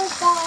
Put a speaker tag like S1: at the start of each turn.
S1: 먹을까?